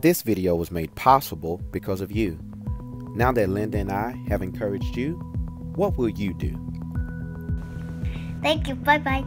This video was made possible because of you. Now that Linda and I have encouraged you, what will you do? Thank you. Bye bye.